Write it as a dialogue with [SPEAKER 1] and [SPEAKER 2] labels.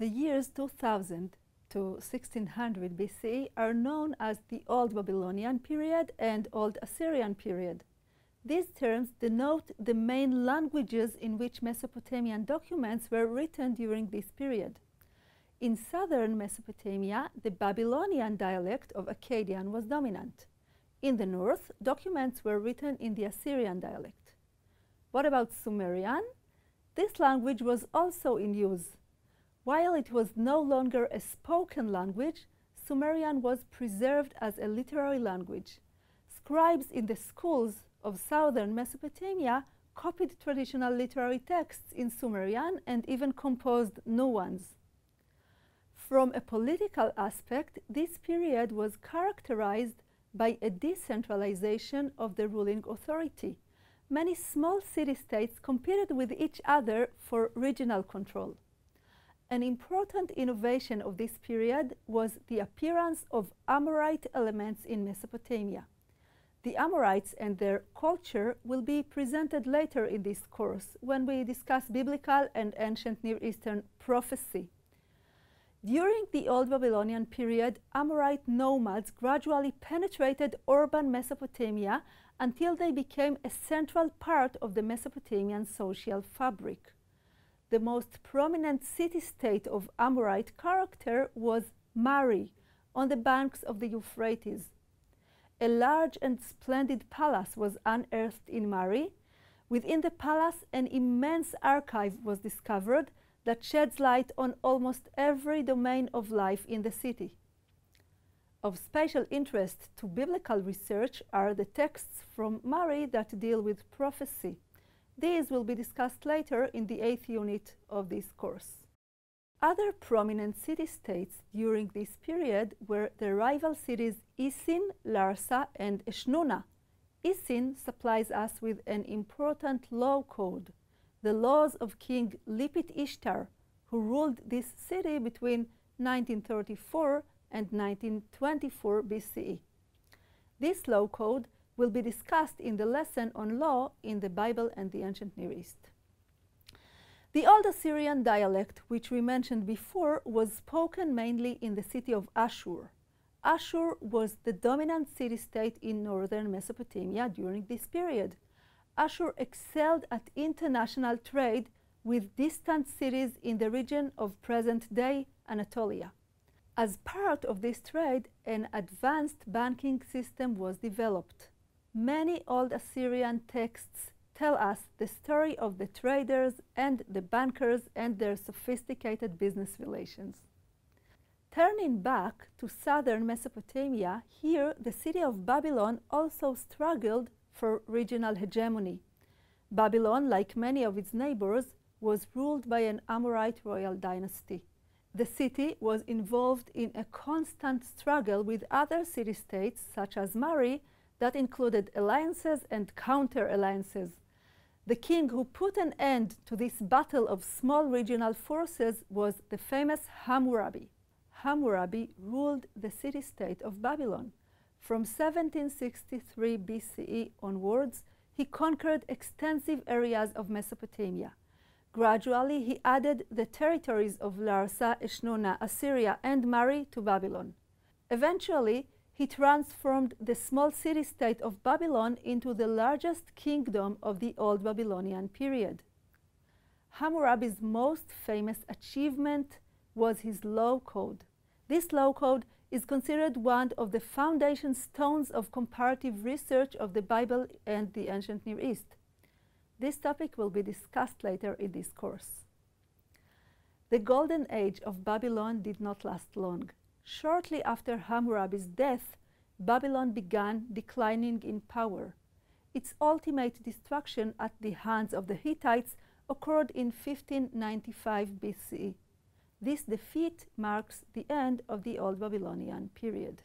[SPEAKER 1] The years 2000 to 1600 BC are known as the Old Babylonian period and Old Assyrian period. These terms denote the main languages in which Mesopotamian documents were written during this period. In southern Mesopotamia, the Babylonian dialect of Akkadian was dominant. In the north, documents were written in the Assyrian dialect. What about Sumerian? This language was also in use. While it was no longer a spoken language, Sumerian was preserved as a literary language. Scribes in the schools of southern Mesopotamia copied traditional literary texts in Sumerian and even composed new ones. From a political aspect, this period was characterized by a decentralization of the ruling authority. Many small city-states competed with each other for regional control. An important innovation of this period was the appearance of Amorite elements in Mesopotamia. The Amorites and their culture will be presented later in this course when we discuss biblical and ancient Near Eastern prophecy. During the Old Babylonian period, Amorite nomads gradually penetrated urban Mesopotamia until they became a central part of the Mesopotamian social fabric the most prominent city-state of Amorite character was Mari, on the banks of the Euphrates. A large and splendid palace was unearthed in Mari. Within the palace, an immense archive was discovered that sheds light on almost every domain of life in the city. Of special interest to biblical research are the texts from Mari that deal with prophecy. These will be discussed later in the eighth unit of this course. Other prominent city-states during this period were the rival cities Isin, Larsa, and Eshnunna. Isin supplies us with an important law code, the laws of King Lipit Ishtar, who ruled this city between 1934 and 1924 BCE. This law code will be discussed in the lesson on law in the Bible and the ancient Near East. The Old Assyrian dialect, which we mentioned before, was spoken mainly in the city of Ashur. Ashur was the dominant city-state in northern Mesopotamia during this period. Ashur excelled at international trade with distant cities in the region of present-day Anatolia. As part of this trade, an advanced banking system was developed. Many old Assyrian texts tell us the story of the traders and the bankers and their sophisticated business relations. Turning back to southern Mesopotamia, here the city of Babylon also struggled for regional hegemony. Babylon, like many of its neighbors, was ruled by an Amorite royal dynasty. The city was involved in a constant struggle with other city-states such as Mari that included alliances and counter-alliances. The king who put an end to this battle of small regional forces was the famous Hammurabi. Hammurabi ruled the city-state of Babylon. From 1763 BCE onwards, he conquered extensive areas of Mesopotamia. Gradually, he added the territories of Larsa, Eshnunna, Assyria, and Mari to Babylon. Eventually, he transformed the small city-state of Babylon into the largest kingdom of the Old Babylonian period. Hammurabi's most famous achievement was his law code. This law code is considered one of the foundation stones of comparative research of the Bible and the ancient Near East. This topic will be discussed later in this course. The golden age of Babylon did not last long. Shortly after Hammurabi's death, Babylon began declining in power. Its ultimate destruction at the hands of the Hittites occurred in 1595 BCE. This defeat marks the end of the Old Babylonian period.